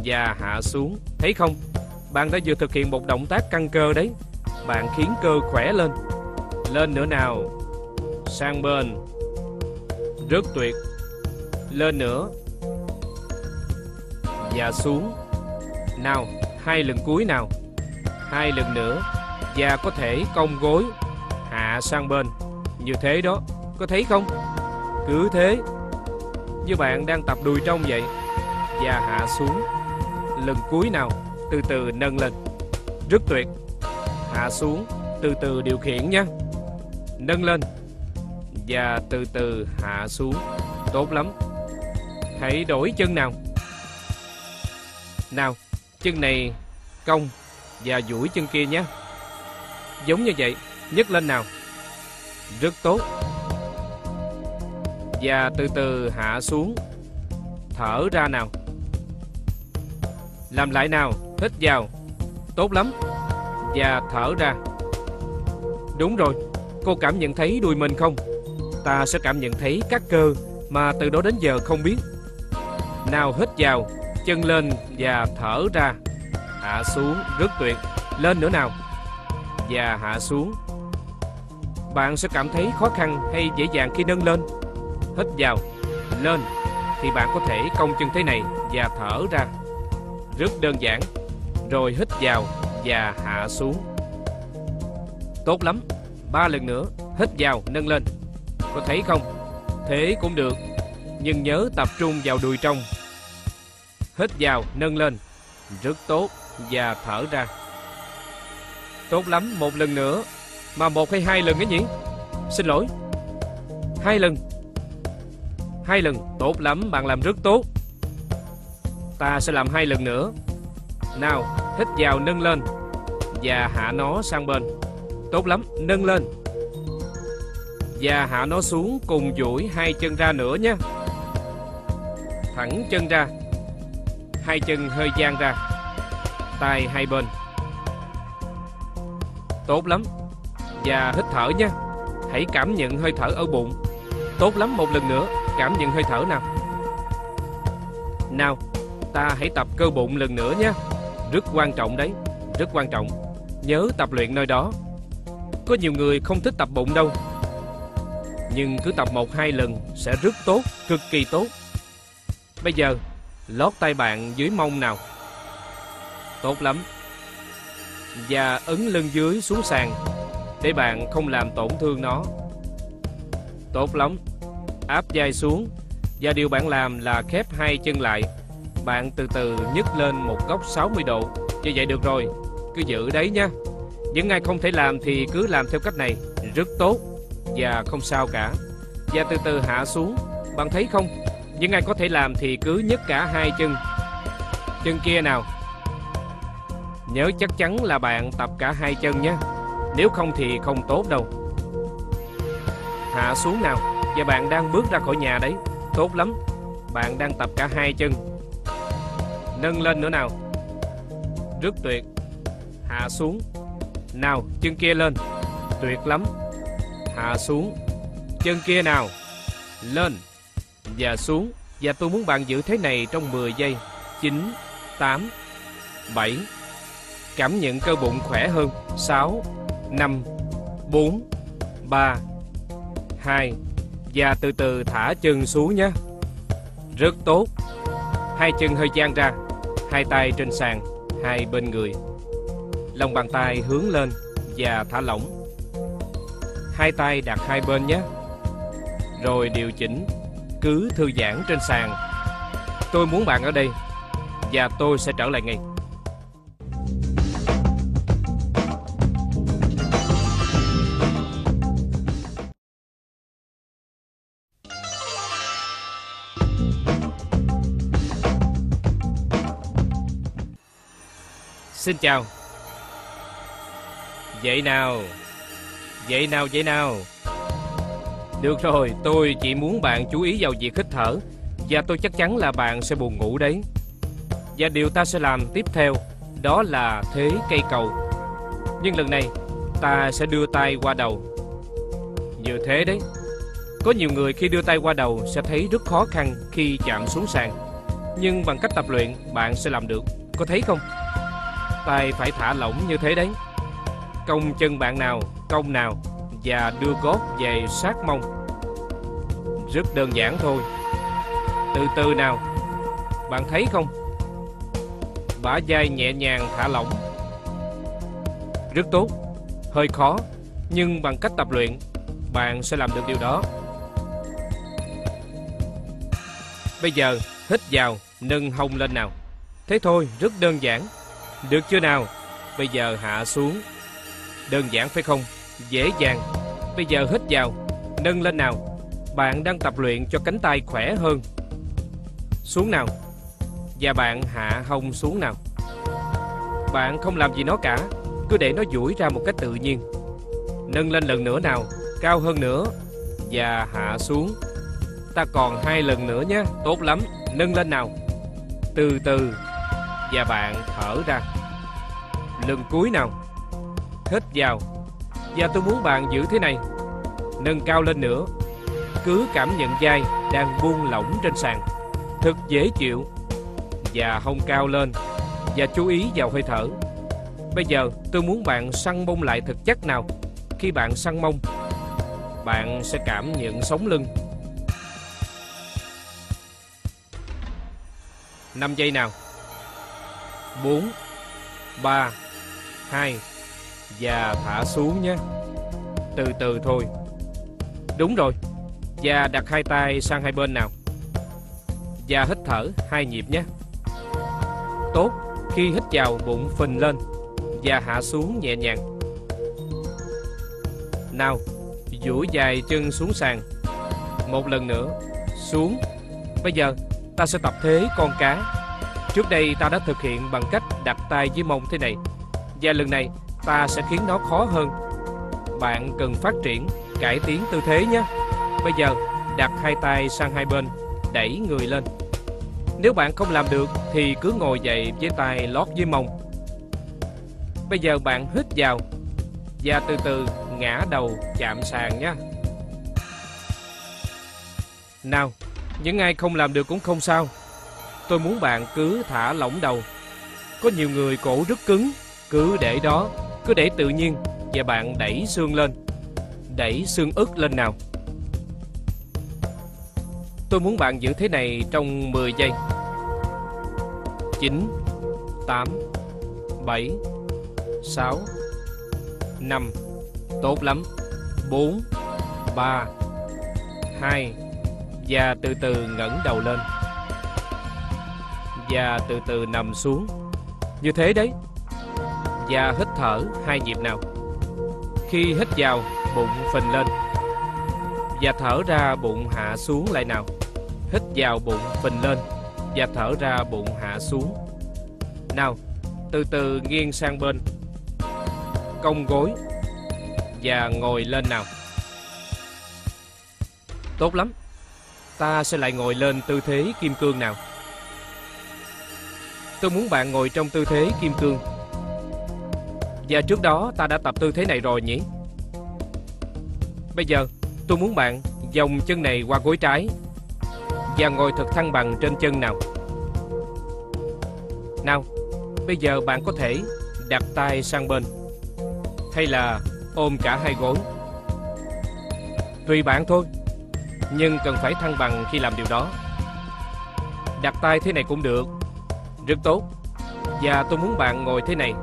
Speaker 1: và hạ xuống. Thấy không? Bạn đã vừa thực hiện một động tác căng cơ đấy. Bạn khiến cơ khỏe lên. Lên nữa nào. Sang bên. Rất tuyệt. Lên nữa. Và xuống. Nào, hai lần cuối nào. Hai lần nữa. Và có thể cong gối. Hạ sang bên. Như thế đó. Có thấy không? Cứ thế. Như bạn đang tập đùi trong vậy và hạ xuống. Lần cuối nào, từ từ nâng lên. Rất tuyệt. Hạ xuống, từ từ điều khiển nhé. Nâng lên và từ từ hạ xuống. Tốt lắm. Hãy đổi chân nào. Nào, chân này cong và duỗi chân kia nhé. Giống như vậy, nhấc lên nào. Rất tốt. Và từ từ hạ xuống. Thở ra nào. Làm lại nào, hít vào. Tốt lắm. Và thở ra. Đúng rồi, cô cảm nhận thấy đùi mình không? Ta sẽ cảm nhận thấy các cơ mà từ đó đến giờ không biết. Nào hít vào, chân lên và thở ra. Hạ xuống, rất tuyệt. Lên nữa nào. Và hạ xuống. Bạn sẽ cảm thấy khó khăn hay dễ dàng khi nâng lên. Hít vào, lên thì bạn có thể cong chân thế này và thở ra. Rất đơn giản Rồi hít vào và hạ xuống Tốt lắm Ba lần nữa, Hít vào, nâng lên. Có thấy không? Thế cũng được, Nhưng nhớ tập trung vào đùi trong. Hít vào, nâng lên. Rất tốt, Và thở ra. Tốt lắm, Một lần nữa. Mà một hay hai lần ấy nhỉ? Xin lỗi. Hai lần. Hai lần, Tốt lắm, Bạn làm rất tốt. Ta sẽ làm hai lần nữa. Nào, hít vào, nâng lên. Và hạ nó sang bên. Tốt lắm, nâng lên. Và hạ nó xuống cùng duỗi hai chân ra nữa nhé Thẳng chân ra Hai chân hơi dang ra tay hai bên. Tốt lắm. Và hít thở nhé Hãy cảm nhận hơi thở ở bụng. Tốt lắm một lần nữa Cảm nhận hơi thở nào. Nào Ta hãy tập cơ bụng lần nữa nhé Rất quan trọng đấy Rất quan trọng. Nhớ tập luyện nơi đó. Có nhiều người không thích tập bụng đâu. Nhưng cứ tập một hai lần Sẽ rất tốt, Cực kỳ tốt. Bây giờ, Lót tay bạn dưới mông nào. Tốt lắm. Và ấn lưng dưới xuống sàn Để bạn không làm tổn thương nó. Tốt lắm. Áp vai xuống. Và điều bạn làm là khép hai chân lại. Bạn từ từ nhấc lên một góc 60 độ. Như vậy được rồi. Cứ giữ đấy nha. Những ai không thể làm thì cứ làm theo cách này. Rất tốt Và không sao cả. Và từ từ hạ xuống. Bạn thấy không? Những ai có thể làm thì cứ nhấc cả hai chân. Chân kia nào? Nhớ chắc chắn là bạn tập cả hai chân nhé. Nếu không thì không tốt đâu. Hạ xuống nào. Và bạn đang bước ra khỏi nhà đấy. Tốt lắm. Bạn đang tập cả hai chân. Nâng lên nữa nào. Rất tuyệt. Hạ xuống. Nào, chân kia lên. Tuyệt lắm. Hạ xuống. Chân kia nào. Lên. Và xuống. Và tôi muốn bạn giữ thế này trong 10 giây. 9 8 7 Cảm nhận cơ bụng khỏe hơn. 6 5 4 3 2 Và từ từ thả chân xuống nhé. Rất tốt. Hai chân hơi dang ra. Hai tay trên sàn. Hai bên người. Lòng bàn tay hướng lên Và thả lỏng. Hai tay đặt hai bên nhé. Rồi điều chỉnh, Cứ thư giãn trên sàn. Tôi muốn bạn ở đây Và tôi sẽ trở lại ngay. Xin chào. Vậy nào? Vậy nào vậy nào? Được rồi, tôi chỉ muốn bạn chú ý vào việc hít thở. Và tôi chắc chắn là bạn sẽ buồn ngủ đấy. Và điều ta sẽ làm tiếp theo, Đó là thế cây cầu. Nhưng lần này, ta sẽ đưa tay qua đầu. Như thế đấy. Có nhiều người khi đưa tay qua đầu sẽ thấy rất khó khăn khi chạm xuống sàn. Nhưng bằng cách tập luyện, bạn sẽ làm được. Có thấy không? tay phải thả lỏng như thế đấy công chân bạn nào, công nào Và đưa gót về sát mông. Rất đơn giản thôi. Từ từ nào. Bạn thấy không? Bả vai nhẹ nhàng thả lỏng. Rất tốt. Hơi khó Nhưng bằng cách tập luyện Bạn sẽ làm được điều đó. Bây giờ hít vào Nâng hông lên nào. Thế thôi rất đơn giản. Được chưa nào? Bây giờ hạ xuống. Đơn giản phải không? Dễ dàng. Bây giờ hít vào, nâng lên nào. Bạn đang tập luyện cho cánh tay khỏe hơn. Xuống nào. Và bạn hạ hông xuống nào. Bạn không làm gì nó cả, cứ để nó duỗi ra một cách tự nhiên. Nâng lên lần nữa nào, cao hơn nữa. Và hạ xuống. Ta còn hai lần nữa nhé, tốt lắm. Nâng lên nào. Từ từ và bạn thở ra. Lần cuối nào hết vào. Và tôi muốn bạn giữ thế này. Nâng cao lên nữa. Cứ cảm nhận vai đang buông lỏng trên sàn. Thật dễ chịu. Và hông cao lên. Và chú ý vào hơi thở. Bây giờ tôi muốn bạn săn mông lại thật chắc nào. Khi bạn săn mông, bạn sẽ cảm nhận sống lưng. 5 giây nào. 4 3 2 và thả xuống nhé. Từ từ thôi. Đúng rồi. Và đặt hai tay sang hai bên nào. Và hít thở hai nhịp nhé. Tốt. Khi hít vào, bụng phình lên. Và hạ xuống nhẹ nhàng. Nào, duỗi dài chân xuống sàn. Một lần nữa. Xuống. Bây giờ, ta sẽ tập thế con cá. Trước đây ta đã thực hiện bằng cách đặt tay dưới mông thế này. Và lần này ta sẽ khiến nó khó hơn bạn cần phát triển, cải tiến tư thế nhé. Bây giờ, đặt hai tay sang hai bên, đẩy người lên. Nếu bạn không làm được thì cứ ngồi dậy với tay lót dưới mông. Bây giờ bạn hít vào và từ từ ngã đầu chạm sàn nhé. Nào, những ai không làm được cũng không sao. Tôi muốn bạn cứ thả lỏng đầu. Có nhiều người cổ rất cứng, cứ để đó, cứ để tự nhiên và bạn đẩy xương lên. Đẩy xương ức lên nào. Tôi muốn bạn giữ thế này trong 10 giây. 9 8 7 6 5 Tốt lắm 4 3 2 Và từ từ ngẩng đầu lên Và từ từ nằm xuống Như thế đấy và hít thở hai nhịp nào. Khi hít vào, bụng phình lên. Và thở ra, bụng hạ xuống lại nào. Hít vào, bụng phình lên Và thở ra, bụng hạ xuống. Nào, Từ từ nghiêng sang bên. Cong gối Và ngồi lên nào. Tốt lắm. Ta sẽ lại ngồi lên tư thế kim cương nào. Tôi muốn bạn ngồi trong tư thế kim cương. Và trước đó ta đã tập tư thế này rồi nhỉ? Bây giờ, tôi muốn bạn dòng chân này qua gối trái Và ngồi thật thăng bằng trên chân nào. Nào, Bây giờ bạn có thể đặt tay sang bên, Hay là ôm cả hai gối. Tùy bạn thôi, Nhưng cần phải thăng bằng khi làm điều đó. Đặt tay thế này cũng được. Rất tốt. Và tôi muốn bạn ngồi thế này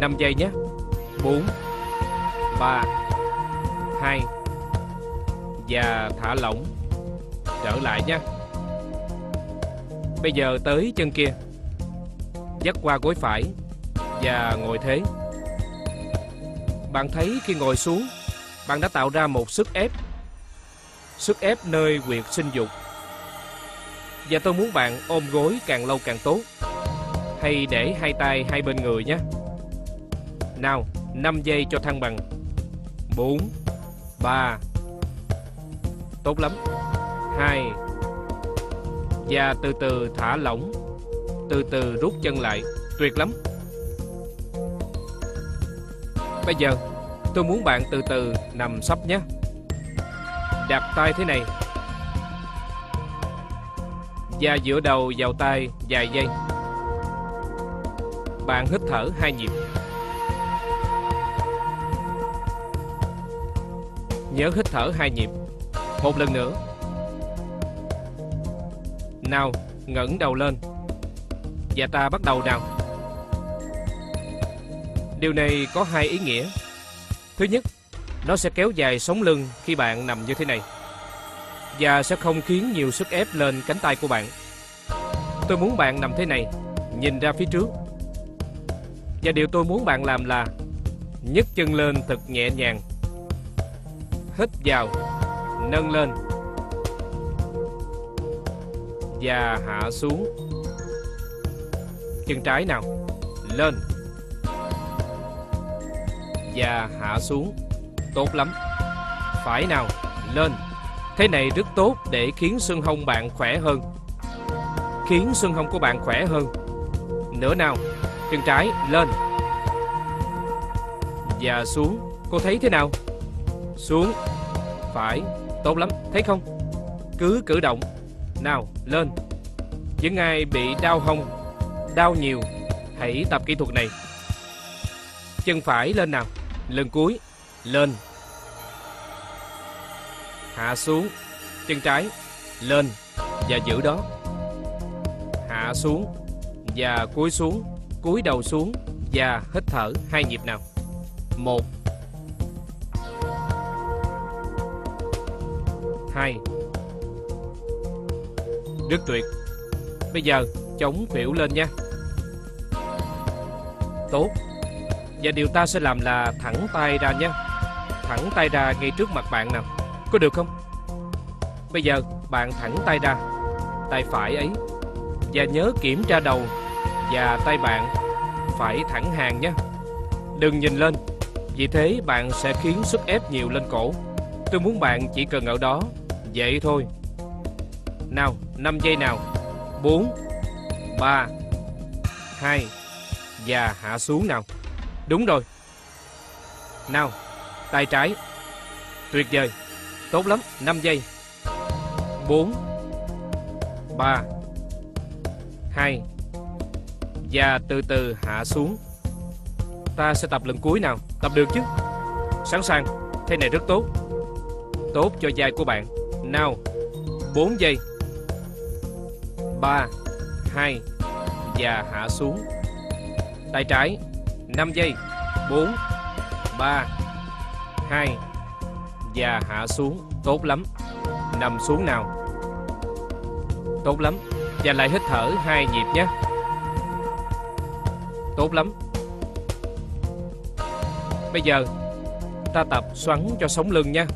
Speaker 1: 5 giây nhé. 4 3 2 Và thả lỏng, Trở lại nhé Bây giờ tới chân kia, Dắt qua gối phải Và ngồi thế. Bạn thấy khi ngồi xuống, Bạn đã tạo ra một sức ép Sức ép nơi quyệt sinh dục. Và tôi muốn bạn ôm gối càng lâu càng tốt. Hay để hai tay hai bên người nhé Nào 5 giây cho thăng bằng. 4 3 Tốt lắm. 2 Và từ từ thả lỏng, Từ từ rút chân lại. Tuyệt lắm. Bây giờ, tôi muốn bạn từ từ nằm sấp nhé. Đặt tay thế này. Và dựa đầu vào tay vài giây. Bạn hít thở hai nhịp. Nhớ hít thở hai nhịp. Một lần nữa. Nào, ngẩng đầu lên. Và ta bắt đầu nào. Điều này có hai ý nghĩa. Thứ nhất, Nó sẽ kéo dài sống lưng khi bạn nằm như thế này. Và sẽ không khiến nhiều sức ép lên cánh tay của bạn. Tôi muốn bạn nằm thế này, Nhìn ra phía trước. Và điều tôi muốn bạn làm là nhấc chân lên thật nhẹ nhàng. Hít vào, Nâng lên Và hạ xuống. Chân trái nào? Lên. Và hạ xuống. Tốt lắm. Phải nào? Lên. Thế này rất tốt để khiến xương hông bạn khỏe hơn. Khiến xương hông của bạn khỏe hơn. Nữa nào? Chân trái, lên. Và xuống. Cô thấy thế nào? Xuống. Phải, Tốt lắm. Thấy không? Cứ cử động. Nào, lên. Những ai bị đau hông, Đau nhiều, Hãy tập kỹ thuật này. Chân phải lên nào. Lần cuối, Lên. Hạ xuống. Chân trái, Lên Và giữ đó. Hạ xuống Và cúi xuống, Cúi đầu xuống Và hít thở hai nhịp nào. Một 2 Rất tuyệt. Bây giờ chống khuỷu lên nha. Tốt. Và điều ta sẽ làm là thẳng tay ra nha. Thẳng tay ra ngay trước mặt bạn nào. Có được không? Bây giờ bạn thẳng tay ra. Tay phải ấy. Và nhớ kiểm tra đầu Và tay bạn Phải thẳng hàng nhé Đừng nhìn lên. Vì thế bạn sẽ khiến sức ép nhiều lên cổ. Tôi muốn bạn chỉ cần ở đó, vậy thôi. Nào, 5 giây nào. 4 3 2 và hạ xuống nào. Đúng rồi. Nào, tay trái. Tuyệt vời. Tốt lắm, 5 giây. 4 3 2 Và từ từ hạ xuống Ta sẽ tập lần cuối nào Tập được chứ Sẵn sàng Thế này rất tốt Tốt cho vai của bạn nào 4 giây. 3 2 Và hạ xuống. Tay trái 5 giây. 4 3 2 Và hạ xuống. Tốt lắm. Nằm xuống nào. Tốt lắm. Và lại hít thở hai nhịp nhé. Tốt lắm. Bây giờ, Ta tập xoắn cho sống lưng nha.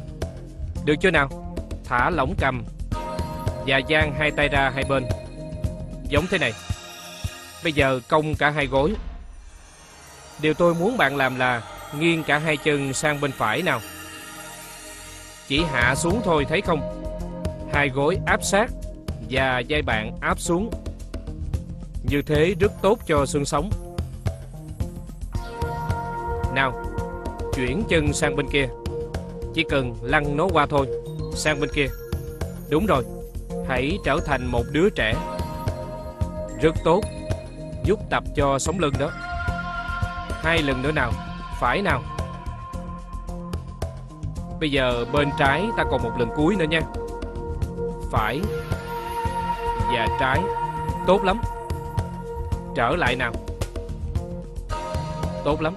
Speaker 1: Được chưa nào? Thả lỏng cầm Và dang hai tay ra hai bên. Giống thế này. Bây giờ cong cả hai gối. Điều tôi muốn bạn làm là Nghiêng cả hai chân sang bên phải nào. Chỉ hạ xuống thôi, thấy không? Hai gối áp sát Và dây bạn áp xuống. Như thế rất tốt cho xương sống. Nào, Chuyển chân sang bên kia. Chỉ cần lăn nó qua thôi. Sang bên kia. Đúng rồi, Hãy trở thành một đứa trẻ. Rất tốt, Giúp tập cho sống lưng đó. Hai lần nữa nào, Phải nào? Bây giờ bên trái ta còn một lần cuối nữa nha. Phải Và trái, Tốt lắm. Trở lại nào. Tốt lắm.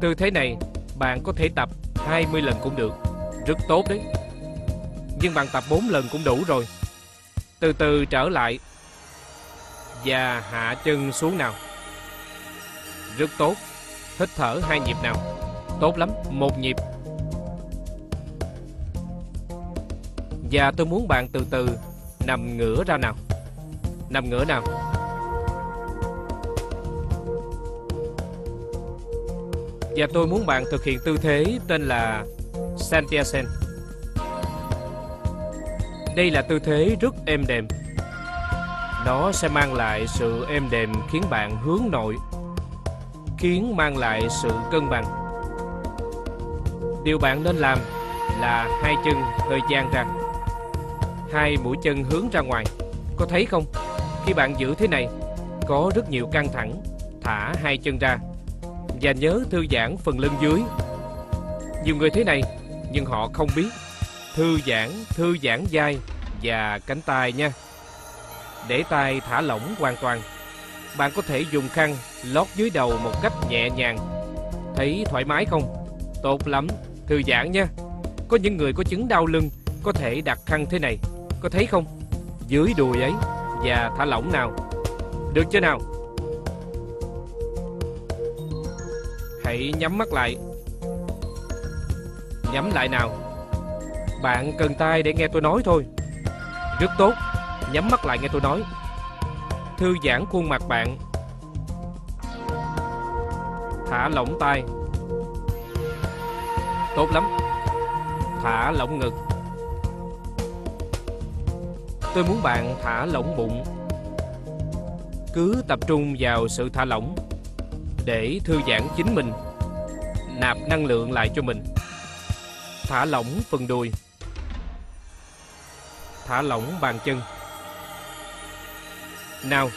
Speaker 1: Tư thế này, bạn có thể tập 20 lần cũng được. Rất tốt đấy. Nhưng bạn tập 4 lần cũng đủ rồi. Từ từ trở lại Và hạ chân xuống nào. Rất tốt. Hít thở hai nhịp nào. Tốt lắm, một nhịp. Và tôi muốn bạn từ từ Nằm ngửa ra nào. Nằm ngửa nào. Và tôi muốn bạn thực hiện tư thế tên là Santiasen. Đây là tư thế rất êm đềm. Nó sẽ mang lại sự êm đềm khiến bạn hướng nội, khiến mang lại sự cân bằng. Điều bạn nên làm là hai chân hơi dang ra, hai mũi chân hướng ra ngoài. Có thấy không? Khi bạn giữ thế này, có rất nhiều căng thẳng. Thả hai chân ra và nhớ thư giãn phần lưng dưới. Nhiều người thế này, nhưng họ không biết. Thư giãn, thư giãn vai và cánh tay nha. Để tay thả lỏng hoàn toàn. Bạn có thể dùng khăn lót dưới đầu một cách nhẹ nhàng. Thấy thoải mái không? Tốt lắm, thư giãn nha. Có những người có chứng đau lưng có thể đặt khăn thế này. Có thấy không? Dưới đùi ấy và thả lỏng nào. Được chưa nào? Hãy nhắm mắt lại. Nhắm lại nào. Bạn cần tay để nghe tôi nói thôi. Rất tốt. Nhắm mắt lại nghe tôi nói. Thư giãn khuôn mặt bạn. Thả lỏng tay Tốt lắm. Thả lỏng ngực. Tôi muốn bạn thả lỏng bụng. Cứ tập trung vào sự thả lỏng để thư giãn chính mình, nạp năng lượng lại cho mình. Thả lỏng phần đùi. Thả lỏng bàn chân. Nào,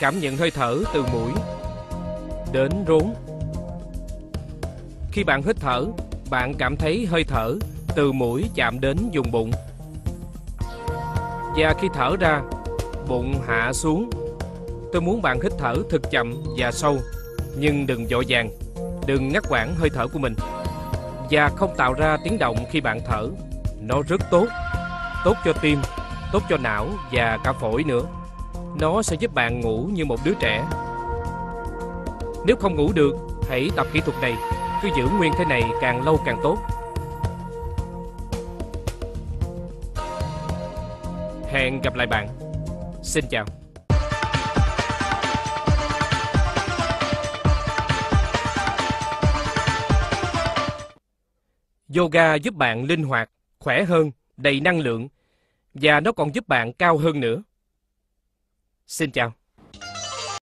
Speaker 1: cảm nhận hơi thở từ mũi đến rốn. Khi bạn hít thở, bạn cảm thấy hơi thở từ mũi chạm đến vùng bụng. Và khi thở ra, bụng hạ xuống. Tôi muốn bạn hít thở thật chậm và sâu nhưng đừng vội vàng, đừng ngắt quãng hơi thở của mình và không tạo ra tiếng động khi bạn thở. Nó rất tốt, tốt cho tim, tốt cho não và cả phổi nữa. Nó sẽ giúp bạn ngủ như một đứa trẻ. Nếu không ngủ được, hãy tập kỹ thuật này, cứ giữ nguyên thế này càng lâu càng tốt. Hẹn gặp lại bạn. Xin chào. Yoga giúp bạn linh hoạt, khỏe hơn, đầy năng lượng và nó còn giúp bạn cao hơn nữa. Xin chào.